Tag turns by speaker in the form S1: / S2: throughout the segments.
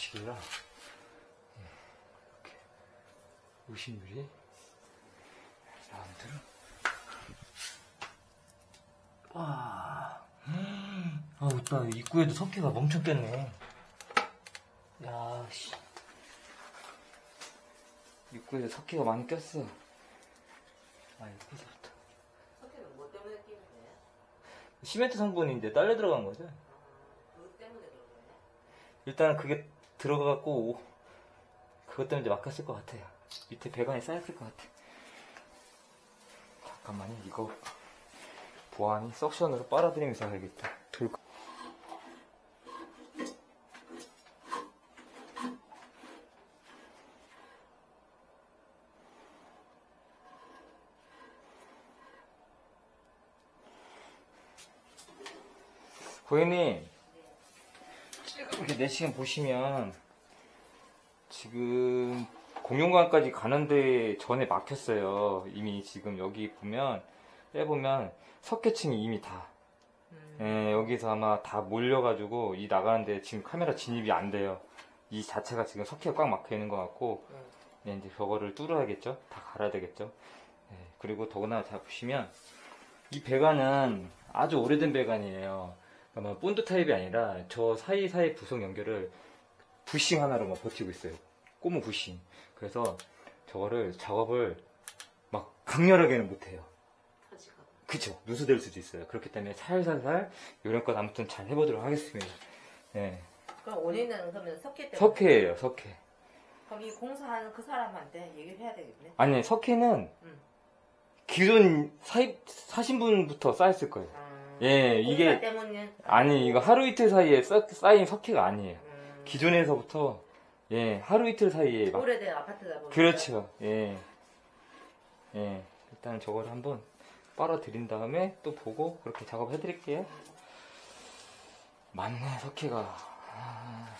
S1: 방식이라 예, 이렇게 의심유리 라운드를 와, 아, 오빠 입구에도 석회가 멍청 꼈네. 야, 씨. 입구에 석회가 많이 꼈어. 아, 옆에서부터.
S2: 석회는 뭐 때문에 끼는 거예요?
S1: 시멘트 성분인데 딸려 들어간 거죠?
S2: 그것 때문에 그런 거예요?
S1: 일단 그게 들어가고 그것 때문에 막혔을 것 같아요. 밑에 배관이 쌓였을 것 같아. 잠깐만요. 이거 보안이 석션으로 빨아들이면서 해야겠다. 돌... 고객님, 내시경 보시면 지금 공용관까지 가는데 전에 막혔어요. 이미 지금 여기 보면 빼보면 석회층이 이미 다
S2: 음.
S1: 예, 여기서 아마 다 몰려가지고 이 나가는데 지금 카메라 진입이 안 돼요. 이 자체가 지금 석회가 꽉 막혀 있는 것 같고
S2: 음.
S1: 예, 이제 저거를 뚫어야겠죠. 다 갈아야 되겠죠. 예, 그리고 더구나 자 보시면 이 배관은 아주 오래된 배관이에요. 아마 본드 타입이 아니라 저 사이사이 부속 연결을 부싱 하나로만 버티고 있어요. 꼬무 부싱. 그래서 저거를 작업을 막 강렬하게는 못해요. 그쵸. 누수될 수도 있어요. 그렇기 때문에 살살살 요령껏 아무튼 잘 해보도록 하겠습니다. 예.
S2: 그럼 원인은 그러면 석회 때문에?
S1: 석회예요, 석회.
S2: 그럼 이 공사하는 그 사람한테 얘기를 해야 되겠네?
S1: 아니, 석회는
S2: 음.
S1: 기존 사입, 사신 분부터 쌓였을 거예요.
S2: 아,
S1: 예, 이게,
S2: 때문에?
S1: 아니, 이거 하루 이틀 사이에 쌓, 쌓인 석회가 아니에요.
S2: 음.
S1: 기존에서부터, 예, 하루 이틀 사이에 막.
S2: 오래된 아파트다 보니까
S1: 그렇죠. 예. 예. 일단 저걸 한번 빨아 들인 다음에 또 보고 그렇게 작업해 드릴게요. 맞네, 석회가. 아.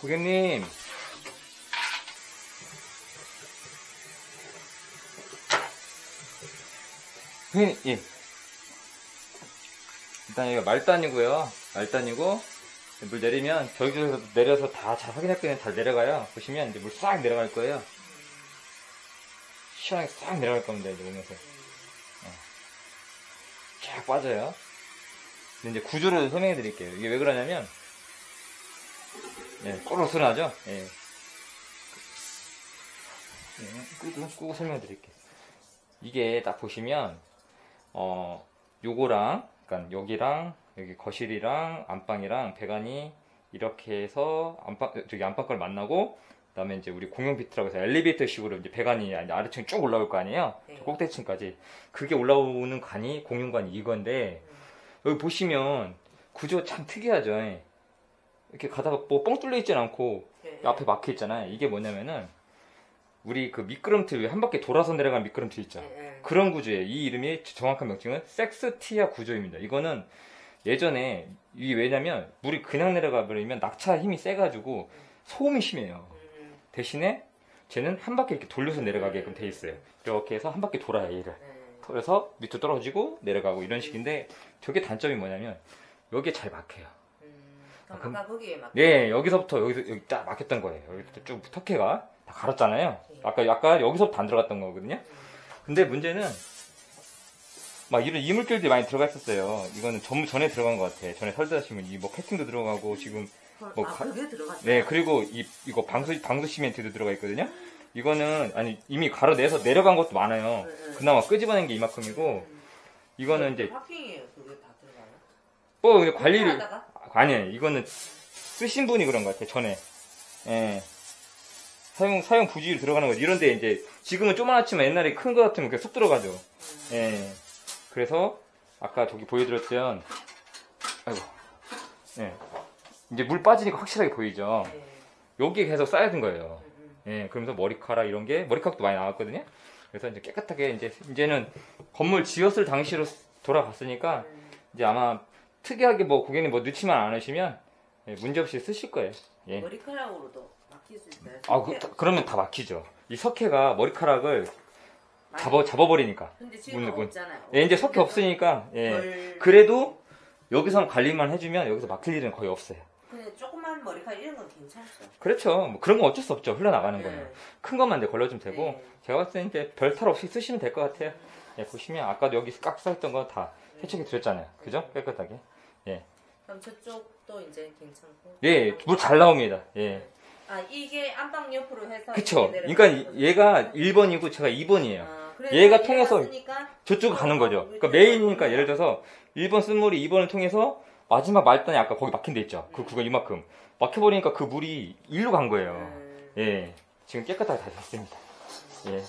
S1: 고객님. 고객님, 예. 일단 여기가 말단이고요. 말단이고, 물 내리면, 저기서 내려서 다 잘 확인할 거예요. 다 내려가요. 보시면 이제 물 싹 내려갈 거예요. 시원하게 싹 내려갈 겁니다. 이제 오면서. 어. 쫙 빠져요. 이제 구조를 설명해 드릴게요. 이게 왜 그러냐면, 예, 나죠? 예. 예, 끄고, 끄고 설명해 드릴게요. 이게 딱 보시면, 어, 요거랑, 그러니까 여기랑, 여기 거실이랑, 안방이랑, 배관이 이렇게 해서, 안방, 저기 안방걸 만나고, 그 다음에 이제 우리 공용 비트라고 해서 엘리베이터 식으로 이제 배관이 아래층 쭉 올라올 거 아니에요?
S2: 네.
S1: 저 꼭대층까지. 그게 올라오는 관이, 공용관이 이건데, 여기 보시면, 구조 참 특이하죠? 예. 이렇게 가다가 뭐 뻥 뚫려 있진 않고,
S2: 네.
S1: 앞에 막혀 있잖아요. 이게 뭐냐면은 우리 그 미끄럼틀 한 바퀴 돌아서 내려간 미끄럼틀 있죠.
S2: 네, 네.
S1: 그런 구조예요. 이 이름이 정확한 명칭은 섹스티아 구조입니다. 이거는 예전에 이 왜냐면 물이 그냥 내려가 버리면 낙차 힘이 세가지고 소음이 심해요.
S2: 음,
S1: 대신에 쟤는 한 바퀴 이렇게 돌려서 내려가게끔 돼 있어요. 이렇게 해서 한 바퀴 돌아요 얘를.
S2: 네.
S1: 그래서 밑으로 떨어지고 내려가고 이런 식인데 저게 단점이 뭐냐면 여기에 잘 막혀요.
S2: 음, 그럼 아까 거기에 막
S1: 네, 여기서부터 여기서 여기 딱 막혔던 거예요. 여기부터 쭉 터키가 다 갈았잖아요. 아까 아까 여기서부터 안 들어갔던 거거든요. 근데 문제는 막 이런 이물질들이 많이 들어가 있었어요. 이거는 전 전에 들어간 것 같아. 전에 설득하시면 이뭐 패킹도 들어가고 지금 뭐
S2: 아,
S1: 가-. 네 그리고 이 이거 방수 방수 시멘트도 들어가 있거든요. 이거는 아니 이미 갈아내서 내려간 것도 많아요. 그나마 끄집어낸 게 이만큼이고 이거는 이제
S2: 파킹이에요. 그게 다 들어가요.
S1: 뭐 관리를 아니에요. 이거는 쓰신 분이 그런 것 같아요. 전에. 예. 사용, 사용 부지로 들어가는 거지. 이런데 이제, 지금은 조그맣지만 옛날에 큰 거 같으면 그냥 쑥 들어가죠. 예. 그래서, 아까 저기 보여드렸던, 아이고. 예. 이제 물 빠지니까 확실하게 보이죠.
S2: 네.
S1: 여기에 계속 쌓여든 거예요.
S2: 음, 음.
S1: 예. 그러면서 머리카락 이런 게, 머리카락도 많이 나왔거든요. 그래서 이제 깨끗하게 이제, 이제는 건물 지었을 당시로 돌아갔으니까,
S2: 음.
S1: 이제 아마 특이하게 뭐 고객님 뭐 넣지만 않으시면 예, 문제없이 쓰실 거예요. 예.
S2: 머리카락으로도 막힐 수 있어요.
S1: 아, 그, 그러면 다 막히죠. 이 석회가 머리카락을
S2: 많이-
S1: 잡아, 잡아버리니까.
S2: 근데 지금
S1: 문- 문-
S2: 없잖아요.
S1: 예, 이제 석회 없으니까, 예.
S2: 덜-
S1: 그래도 여기서 관리만 해주면 여기서 막힐 일은 거의 없어요.
S2: 근데 조그만 머리카락 이런 건 괜찮죠.
S1: 그렇죠. 뭐 그런 건 어쩔 수 없죠. 흘러나가는 거는.
S2: 네.
S1: 큰 것만 이제 걸러주면 되고,
S2: 네.
S1: 제가 봤을 때 이제 별탈 없이 쓰시면 될 것 같아요. 예, 보시면 아까도 여기 깍 쌓였던 거 다 세척해 드렸잖아요. 그죠? 깨끗하게.
S2: 그럼 저쪽도 이제 괜찮고.
S1: 예, 물잘 나옵니다. 예.
S2: 아 이게 안방 옆으로 해서.
S1: 그쵸. 그러니까. 얘가 1번이고 제가 2번이에요.
S2: 아,
S1: 얘가 통해서 저쪽 가는
S2: 어,
S1: 거죠.
S2: 어,
S1: 그러니까 메인이니까 예를 들어서 1번 쓴 물이 2번을 통해서 마지막 말단이 아까 거기 막힌 데 있죠.
S2: 음.
S1: 그 구간 이만큼. 막혀버리니까 그 물이 일로 간 거예요.
S2: 음.
S1: 예. 지금 깨끗하게 다 됐습니다. 예.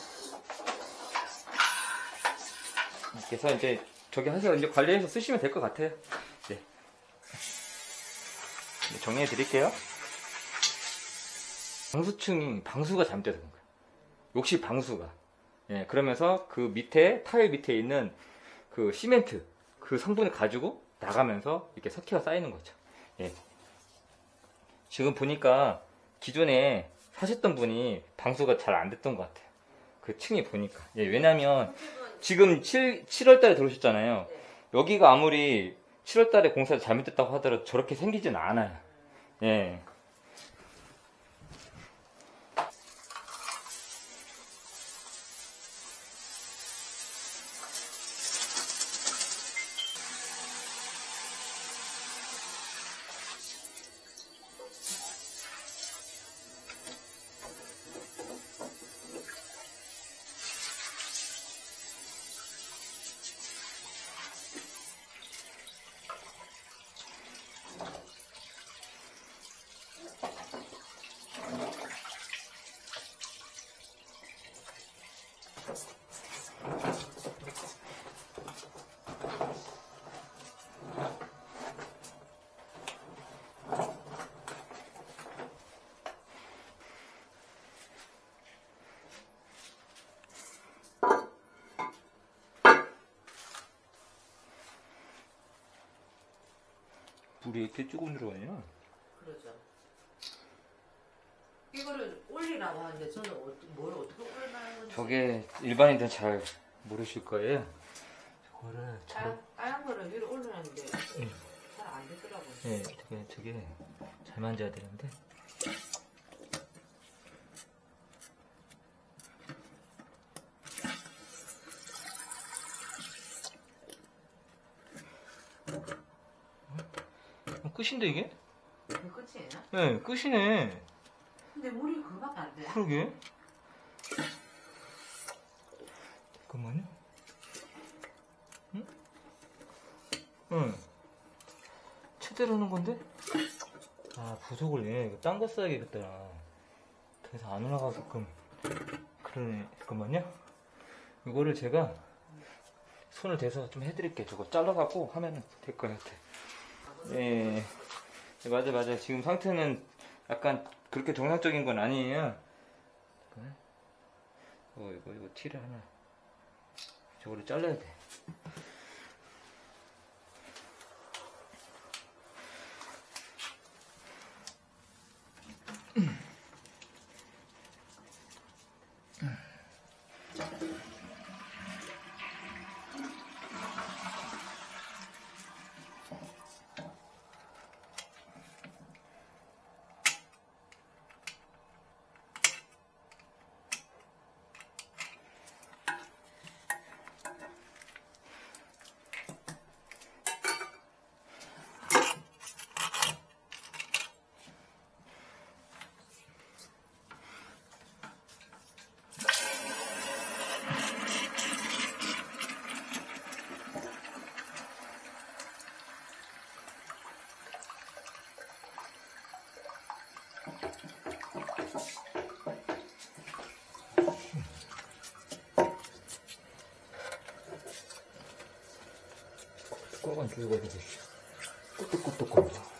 S1: 그래서 이제 저기 하세요. 이제 관리해서 쓰시면 될 것 같아요. 네. 네, 정리해 드릴게요. 방수층이, 방수가 잘못돼서 그런 거예요. 역시 방수가. 예, 그러면서 그 밑에, 타일 밑에 있는 그 시멘트, 그 성분을 가지고 나가면서 이렇게 석회가 쌓이는 거죠. 예. 지금 보니까 기존에 사셨던 분이 방수가 잘 안 됐던 것 같아요. 그 층이 보니까. 예, 왜냐면 지금 7, 7월 달에 들어오셨잖아요. 여기가 아무리 7월 달에 공사가 잘못됐다고 하더라도 저렇게 생기진 않아요. 예. 물이 이렇게 조금 들어가냐?
S2: 그러죠. 이거를 올리라고 하는데 저는 어, 뭘 어떻게 올리라는 건지.
S1: 저게 일반인들은 잘 모르실 거예요. 저거를 잘,
S2: 까양 거를 위로 올리는데 잘 안 되더라고요.
S1: 예, 되게, 되게 잘 만져야 되는데. 끝인데 이게?
S2: 그게 끝이에요?
S1: 네, 끝이네.
S2: 근데 물이 그거밖에 안 돼.
S1: 그러게. 잠깐만요. 응? 응. 최대로 하는 건데? 아, 부속을 얘, 이거 딴거 써야겠다. 더 이상 안 올라가게끔. 그러네. 잠깐만요. 이거를 제가 손을 대서 좀 해드릴게요. 저거 잘라갖고 하면 될 것 같아. 예. 예, 맞아, 맞아. 지금 상태는 약간 그렇게 정상적인 건 아니에요. 어, 이거, 이거 티를 하나. 저거를 잘라야 돼. 들고 해주십시오. 꿀떡꿀떡거려. 아유,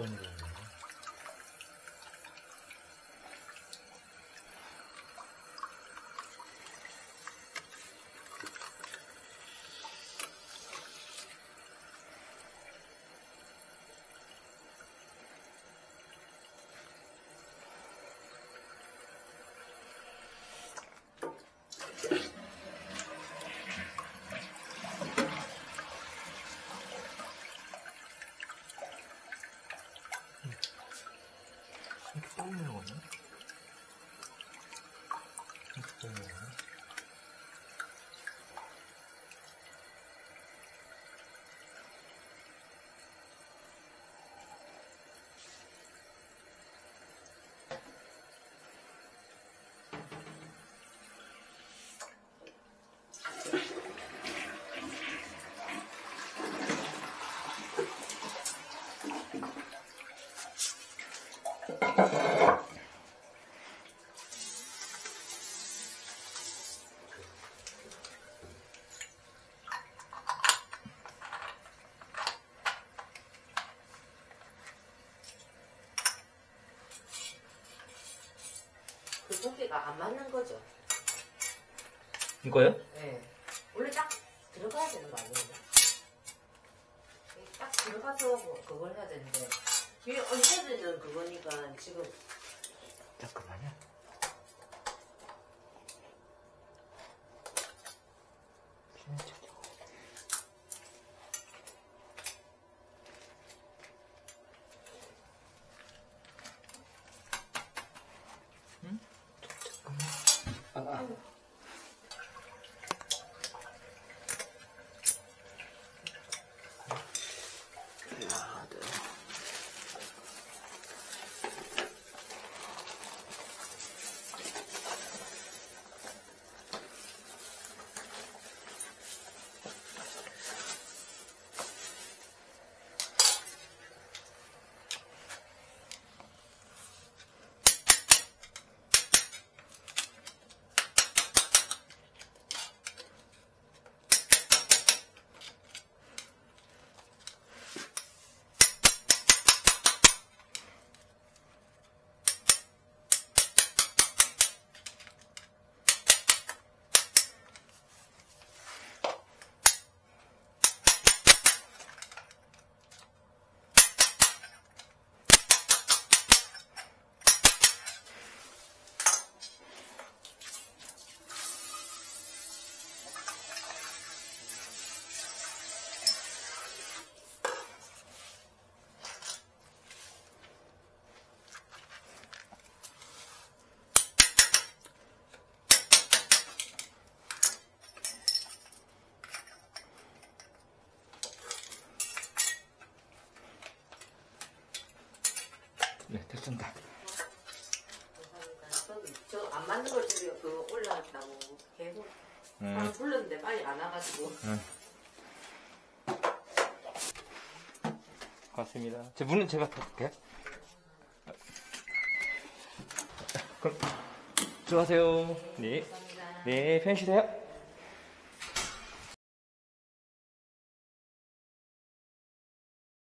S1: 일본으로 오는 거. 이렇게 떠있는 거네? 이렇게 떠있는 거네?
S2: 그 두께가 안 맞는 거죠.
S1: 이거요? 음,
S2: 불렀는데 빨리 안 와가지고
S1: 고맙습니다. 제 문은 제가 닫을게요. 그럼, 들어가세요. 네.
S2: 감사합니다.
S1: 네, 편히 쉬세요.